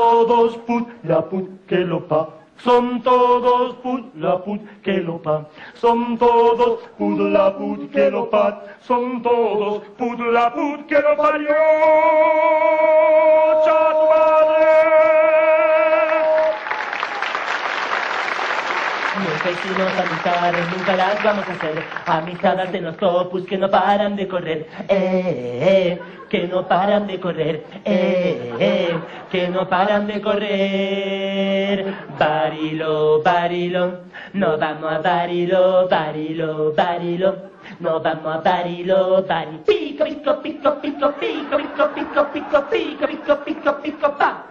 todos put, la put que lo pa. Son todos put, la put que lo pa. Son todos put, la put que lo pa. Son todos put, la put que lo parió. ¡Cha tu madre! Nunca hicimos amistades, nunca las vamos a hacer. Amistades de los topus que no paran de correr. Eh, eh, que no paran de correr. Eh, eh, que no paran de correr. Barilo, barilo. No vamos a barilo, barilo, barilo. No vamos a barilo, bari. Pico, pico, pico, pico, pico, pico, pico, pico, pico, pico, pico, pico, pa.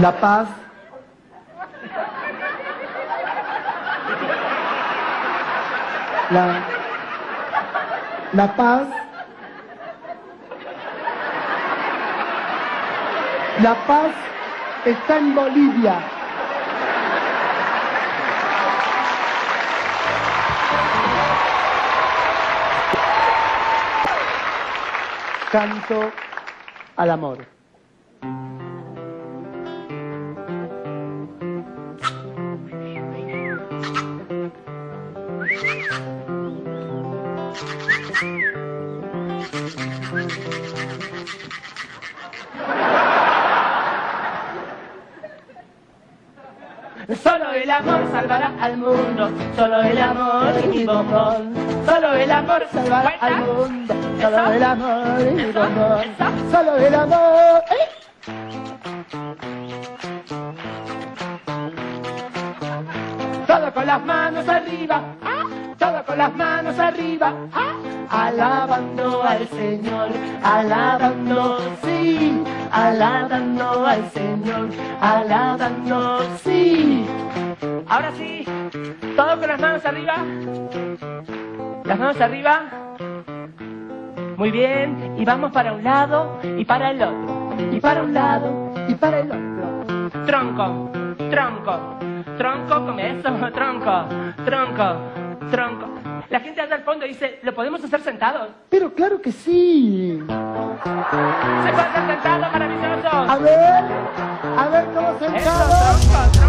La paz. La, la paz. La paz está en Bolivia. Canto al amor. El amor salvará al mundo, solo el amor y bombón. Solo el amor salvará al mundo. Solo el amor y el amor. Solo el amor. Todo con las manos arriba, ¡ah! todo con las manos arriba, ¡ah! alabando al Señor, alabando, sí, alabando al Señor, alabando, sí. Ahora sí, todo con las manos arriba, las manos arriba, muy bien, y vamos para un lado y para el otro, y para un lado y para el otro. Tronco, tronco, tronco con eso, tronco, tronco, tronco. La gente allá al fondo dice, ¿lo podemos hacer sentados? Pero claro que sí. ¿Se puede hacer sentados, maravilloso? A ver, a ver cómo Eso, sentado. tronco, A ver, tronco.